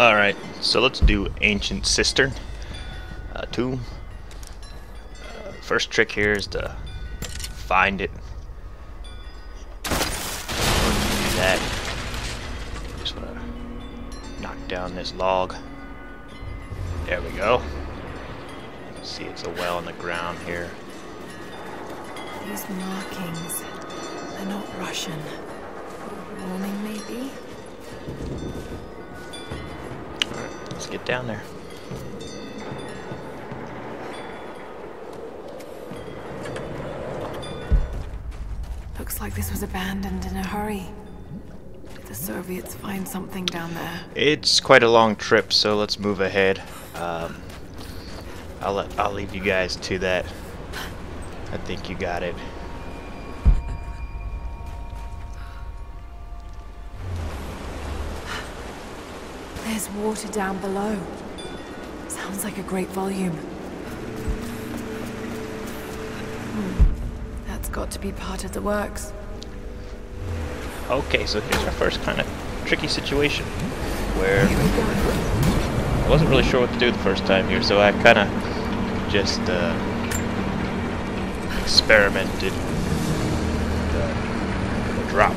Alright, so let's do Ancient Cistern uh, Tomb. Uh, first trick here is to find it. Do that. Just want to knock down this log. There we go. See, it's a well in the ground here. These markings, they're not Russian. Warning, maybe? Let's get down there. Looks like this was abandoned in a hurry. Did the Soviets find something down there? It's quite a long trip, so let's move ahead. Um, I'll let, I'll leave you guys to that. I think you got it. There's water down below. Sounds like a great volume. Hmm. That's got to be part of the works. Okay, so here's our first kind of tricky situation where Here we go. I wasn't really sure what to do the first time here, so I kind of just uh, experimented with uh, the drop.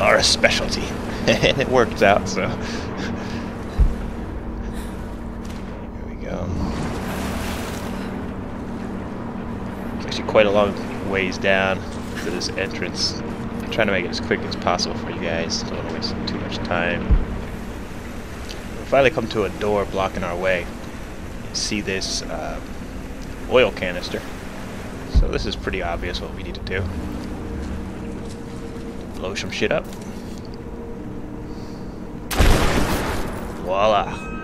Lara's specialty. and it worked out, so. Here we go. It's actually quite a long ways down to this entrance. I'm trying to make it as quick as possible for you guys. Don't want to waste too much time. We finally come to a door blocking our way. See this uh, oil canister. So this is pretty obvious what we need to do. Blow some shit up. Voila.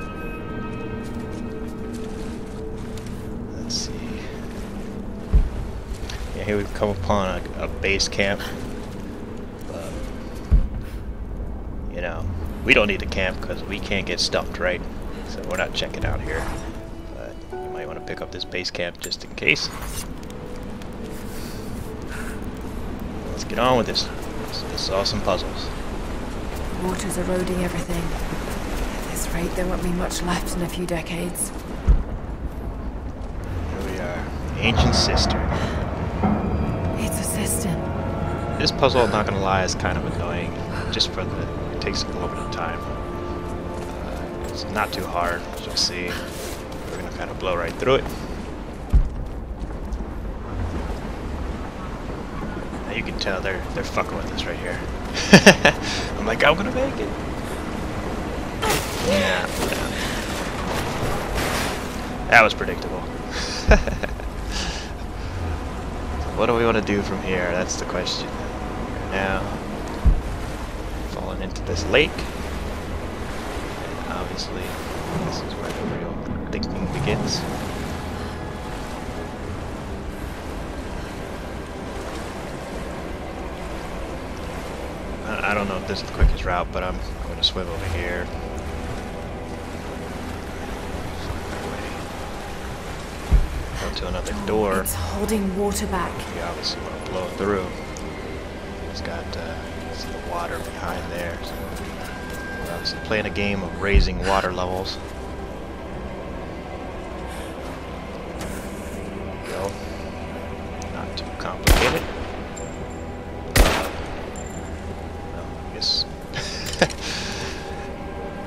Here we've come upon a, a base camp. But, you know, we don't need to camp because we can't get stumped, right? So we're not checking out here. But you might want to pick up this base camp just in case. Let's get on with this. Let's, let's solve some puzzles. Water's eroding everything. At this rate, there won't be much left in a few decades. Here we are. Ancient Cistern. This puzzle, I'm not gonna lie, is kind of annoying. Just for the, it takes a little bit of time. Uh, it's not too hard, as you'll see. We're gonna kind of blow right through it. Now you can tell they're they're fucking with us right here. I'm like, I'm gonna make it. Yeah, yeah. That was predictable. what do we want to do from here? That's the question. Now, falling into this lake. And obviously, this is where the real thinking begins. I don't know if this is the quickest route, but I'm going to swim over here. Go to another door. It's holding water back. We obviously want to blow it through. It's got uh, water behind there. So we're obviously playing a game of raising water levels. Go. Not too complicated. No, I guess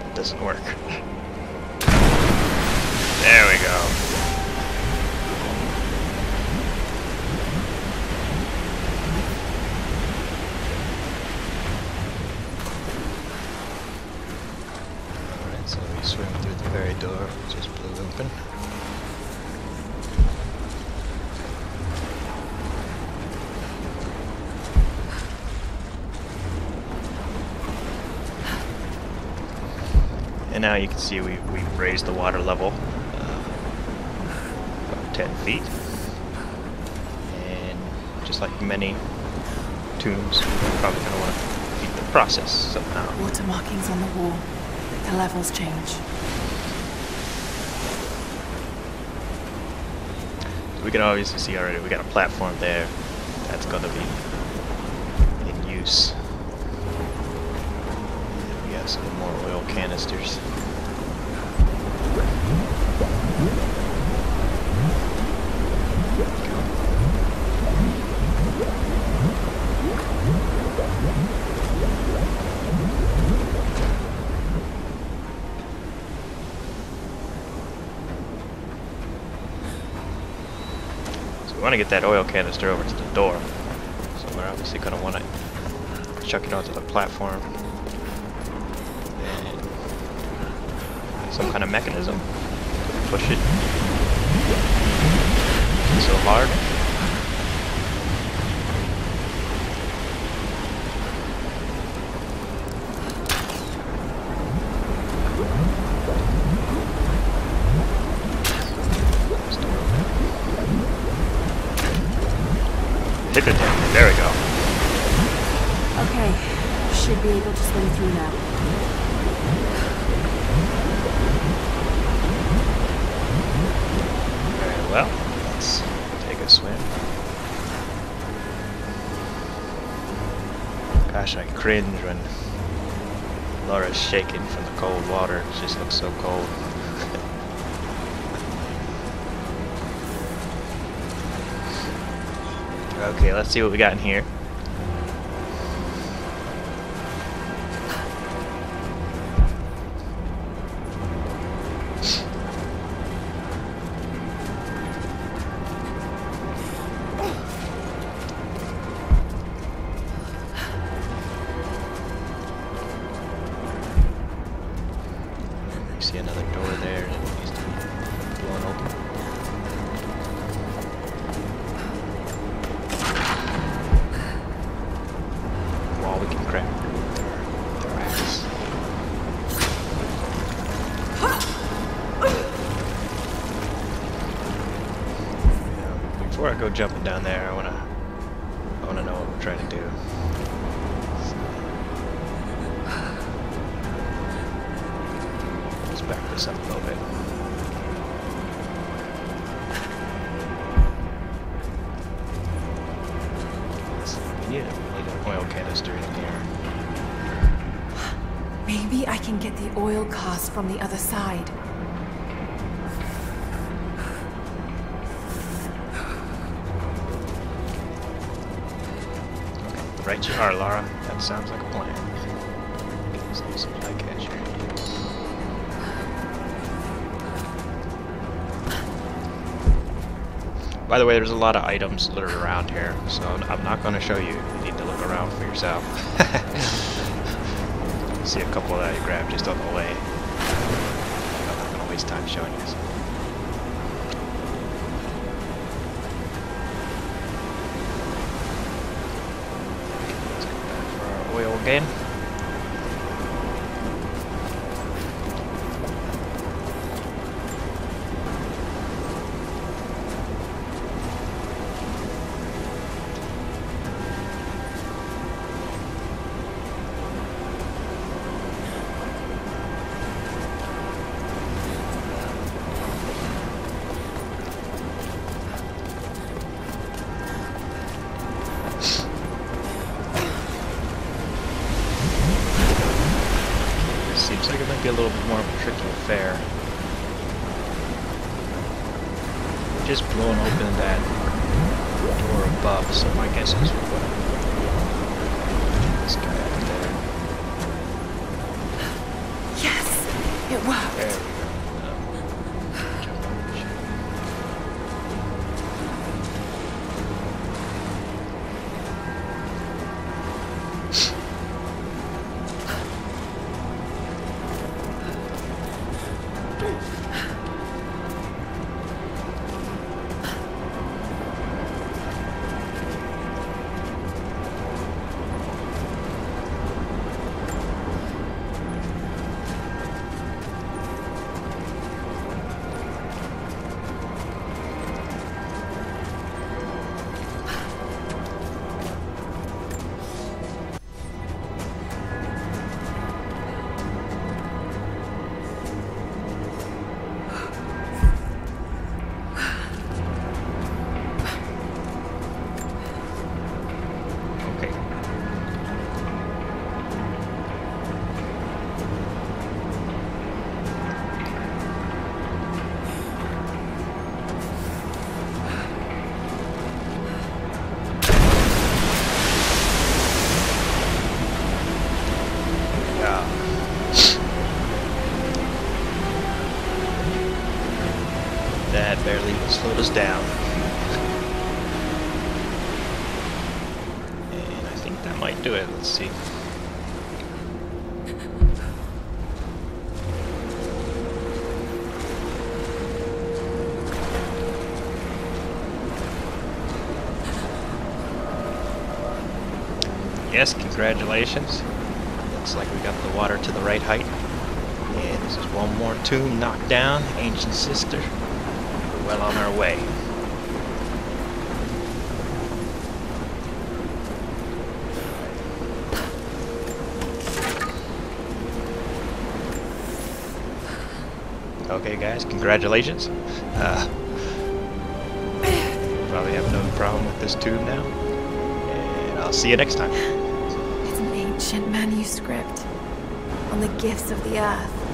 it doesn't work. There we go. Alright, so we swim through the very door, which just blew open. And now you can see we, we've raised the water level uh, about 10 feet. And just like many tombs, we're probably going to want to beat the process somehow. Water markings on the wall. The levels change. We can obviously see already we got a platform there that's going to be in use. We got Some more oil canisters. We want to get that oil canister over to the door. So we're obviously going to want to chuck it onto the platform. And some kind of mechanism to push it so hard. Hit the damn There we go. Okay, should be able to swim through now. Very well. Let's take a swim. Gosh, I cringe when Lara's shaking from the cold water. She just looks so cold. Okay, let's see what we got in here. See another door there that needs to be blown open. Jumping down there, I wanna I wanna know what we're trying to do. Let's back this up a little bit. We need, we need an oil canister in here. Maybe I can get the oil cast from the other side. Right you are, Lara. That sounds like a plan. Supply catcher. By the way, there's a lot of items littered around here, so I'm not going to show you. You need to look around for yourself. See a couple that I grabbed just on the way. I'm not going to waste time showing you. Our be a little bit more of a tricky affair. Just blowing open that door above, so my guess is gonna this guy up there. Yes! It worked! we down. And I think that might do it. Let's see. Yes, congratulations. Looks like we got the water to the right height. And this is one more tomb knocked down, Ancient Cistern. Well on our way. Okay guys, congratulations. Uh, probably have no problem with this tube now. And I'll see you next time. It's an ancient manuscript on the gifts of the earth.